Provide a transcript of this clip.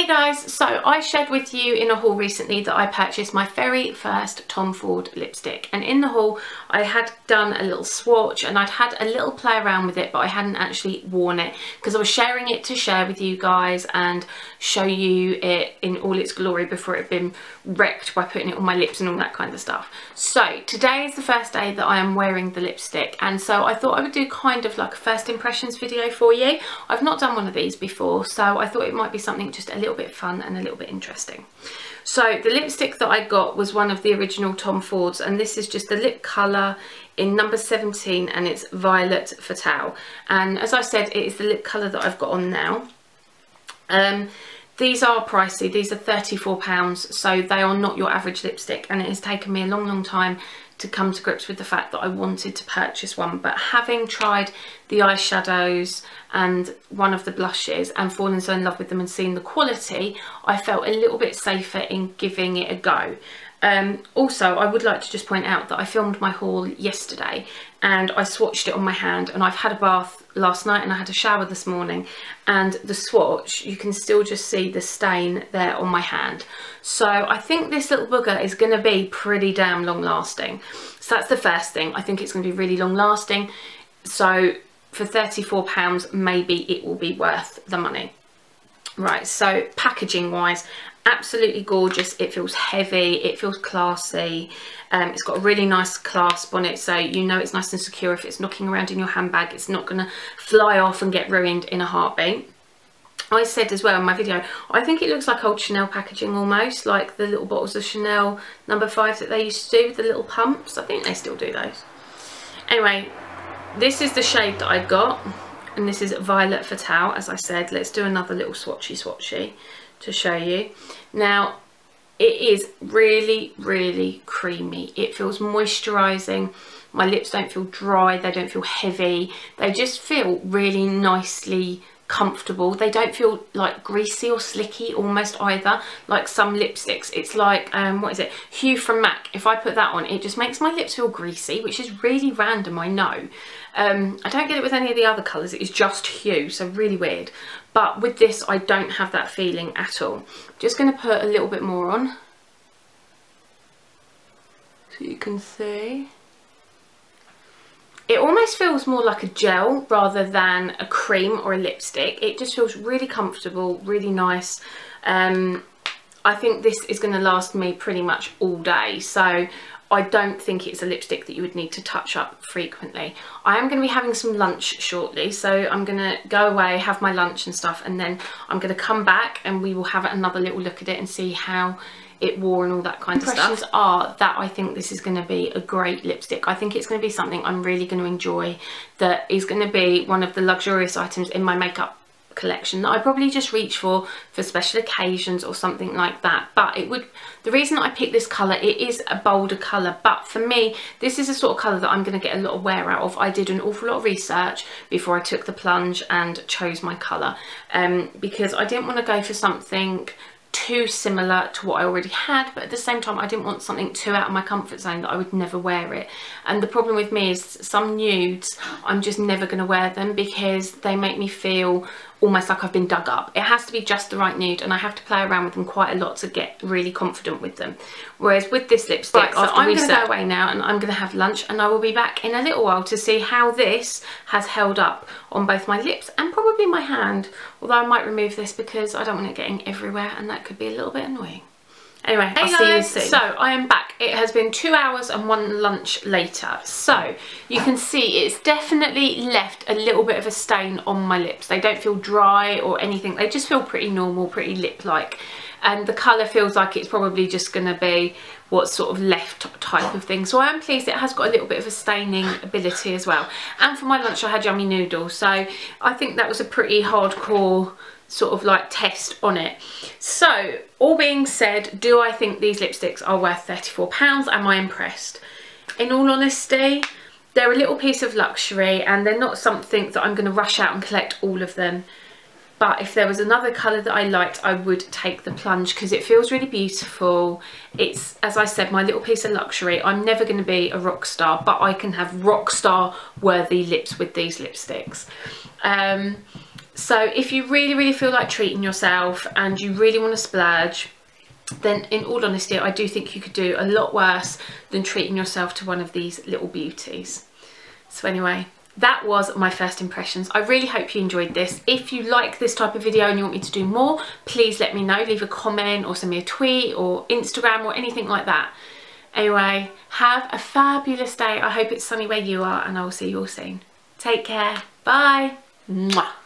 Hey guys, so I shared with you in a haul recently that I purchased my very first Tom Ford lipstick and in the haul I had done a little swatch and I'd had a little play around with it but I hadn't actually worn it because I was sharing it to share with you guys and show you it in all its glory before it had been wrecked by putting it on my lips and all that kind of stuff. So today is the first day that I am wearing the lipstick and so I thought I would do kind of like a first impressions video for you. I've not done one of these before so I thought it might be something just a little little bit fun and a little bit interesting. So the lipstick that I got was one of the original Tom Fords and this is just the lip colour in number 17 and it's Violet Fatale. And as I said, it is the lip colour that I've got on now. Um, these are pricey, these are £34, so they are not your average lipstick and it has taken me a long, long time to come to grips with the fact that I wanted to purchase one. But having tried the eyeshadows and one of the blushes and fallen so in love with them and seeing the quality I felt a little bit safer in giving it a go um, also, I would like to just point out that I filmed my haul yesterday and I swatched it on my hand and I've had a bath last night and I had a shower this morning and the swatch, you can still just see the stain there on my hand. So I think this little booger is going to be pretty damn long lasting. So that's the first thing. I think it's going to be really long lasting. So for £34, maybe it will be worth the money. Right, so packaging wise, absolutely gorgeous it feels heavy it feels classy um, it's got a really nice clasp on it so you know it's nice and secure if it's knocking around in your handbag it's not gonna fly off and get ruined in a heartbeat I said as well in my video, I think it looks like old Chanel packaging almost, like the little bottles of Chanel number five that they used to do, the little pumps. I think they still do those. Anyway, this is the shade that I got, and this is Violet Fatale, as I said. Let's do another little swatchy swatchy to show you. Now, it is really, really creamy. It feels moisturising. My lips don't feel dry. They don't feel heavy. They just feel really nicely comfortable. They don't feel like greasy or slicky almost either, like some lipsticks. It's like, um, what is it? Hue from MAC. If I put that on, it just makes my lips feel greasy, which is really random, I know. Um, I don't get it with any of the other colours. It is just Hue, so really weird. But with this, I don't have that feeling at all. Just going to put a little bit more on. So you can see. It almost feels more like a gel rather than a cream or a lipstick. It just feels really comfortable, really nice. Um, I think this is going to last me pretty much all day. So I don't think it's a lipstick that you would need to touch up frequently. I am going to be having some lunch shortly, so I'm going to go away, have my lunch and stuff, and then I'm going to come back and we will have another little look at it and see how it wore and all that kind of stuff are that I think this is going to be a great lipstick. I think it's going to be something I'm really going to enjoy that is going to be one of the luxurious items in my makeup collection that I probably just reach for for special occasions or something like that. But it would the reason I picked this colour it is a bolder colour. But for me this is a sort of colour that I'm going to get a lot of wear out of. I did an awful lot of research before I took the plunge and chose my colour um, because I didn't want to go for something too similar to what I already had but at the same time I didn't want something too out of my comfort zone that I would never wear it. And the problem with me is some nudes I'm just never going to wear them because they make me feel almost like I've been dug up. It has to be just the right nude and I have to play around with them quite a lot to get really confident with them. Whereas with this lipstick, right, so I'm going to go away now and I'm going to have lunch and I will be back in a little while to see how this has held up on both my lips and probably my hand. Although I might remove this because I don't want it getting everywhere and that could be a little bit annoying. Anyway, hey I'll guys, see you soon. So I am back. It has been two hours and one lunch later. So you can see it's definitely left a little bit of a stain on my lips. They don't feel dry or anything. They just feel pretty normal, pretty lip-like. And the colour feels like it's probably just going to be what sort of left type of thing. So I am pleased it has got a little bit of a staining ability as well. And for my lunch I had yummy noodles. So I think that was a pretty hardcore sort of like test on it. So all being said, do I think these lipsticks are worth £34? Am I impressed? In all honesty, they're a little piece of luxury and they're not something that I'm going to rush out and collect all of them. But if there was another colour that I liked, I would take the plunge because it feels really beautiful. It's, as I said, my little piece of luxury. I'm never going to be a rock star, but I can have rock star worthy lips with these lipsticks. Um, So if you really, really feel like treating yourself and you really want to splurge, then in all honesty, I do think you could do a lot worse than treating yourself to one of these little beauties. So anyway, that was my first impressions. I really hope you enjoyed this. If you like this type of video and you want me to do more, please let me know. Leave a comment or send me a tweet or Instagram or anything like that. Anyway, have a fabulous day. I hope it's sunny where you are and I will see you all soon. Take care. Bye. Mwah.